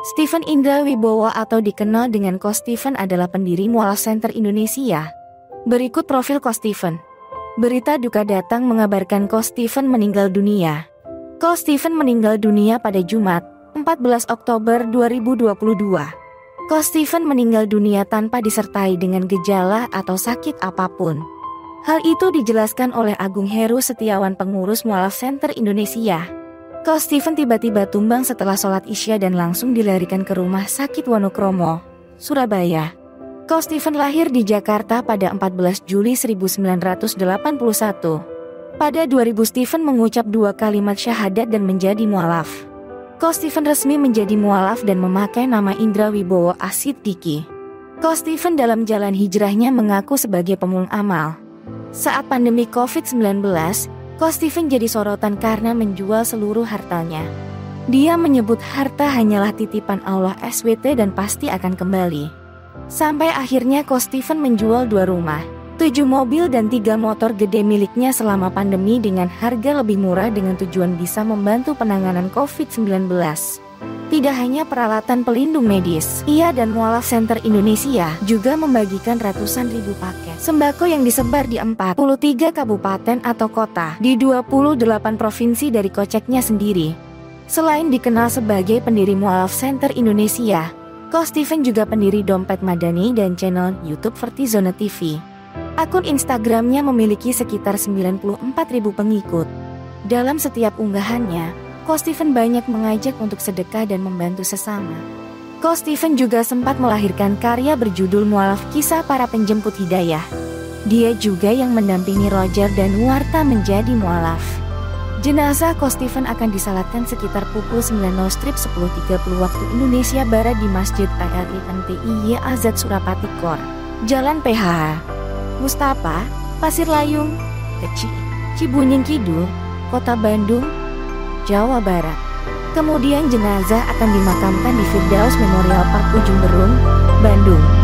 Stephen Indra Wibowo atau dikenal dengan Ko Stephen adalah pendiri Mualaf Center Indonesia. Berikut profil Ko Stephen. Berita duka datang mengabarkan Ko Stephen meninggal dunia. Ko Stephen meninggal dunia pada Jumat, 14 Oktober 2022. Ko Stephen meninggal dunia tanpa disertai dengan gejala atau sakit apa pun. Hal itu dijelaskan oleh Agung Heru Setiawan pengurus Mualaf Center Indonesia. Ko Steven tiba-tiba tumbang setelah sholat isya dan langsung dilarikan ke rumah sakit Wonokromo, Surabaya. Ko Steven lahir di Jakarta pada 14 Juli 1981. Pada 2000 Steven mengucap dua kalimat syahadat dan menjadi mualaf. Ko Steven resmi menjadi mualaf dan memakai nama Indra Wibowo Asid Diki. Ko Steven dalam jalan hijrahnya mengaku sebagai pemulung amal. Saat pandemi COVID-19, Ko Steven jadi sorotan karena menjual seluruh hartanya. Dia menyebut harta hanyalah titipan Allah SWT dan pasti akan kembali. Sampai akhirnya Ko Steven menjual dua rumah, tujuh mobil dan tiga motor gede miliknya selama pandemi dengan harga lebih murah dengan tujuan bisa membantu penanganan COVID-19. Tidak hanya peralatan pelindung medis, ia dan Mualaf Center Indonesia juga membagikan ratusan ribu paket sembako yang disebar di 43 kabupaten atau kota di 28 provinsi dari koceknya sendiri. Selain dikenal sebagai pendiri Mualaf Center Indonesia, Ko Steven juga pendiri Dompet Madani dan channel YouTube Vertizona TV. Akun Instagramnya memiliki sekitar 94 ribu pengikut. Dalam setiap unggahannya, Ko Steven banyak mengajak untuk sedekah dan membantu sesama. Ko Steven juga sempat melahirkan karya berjudul Mualaf Kisah Para Penjemput Hidayah. Dia juga yang mendampingi Roger dan Warta menjadi mualaf. Jenazah Ko Steven akan disalatkan sekitar pukul 9.00 strip 10.30 waktu Indonesia Barat di Masjid ARI NTI Azad Surapati Kor, Jalan PH. Mustafa, Pasir Layung, Kecil, Cibunying Kidul, Kota Bandung, Jawa Barat. Kemudian jenazah akan dimakamkan di Firdaus Memorial Park Ujung Berung, Bandung.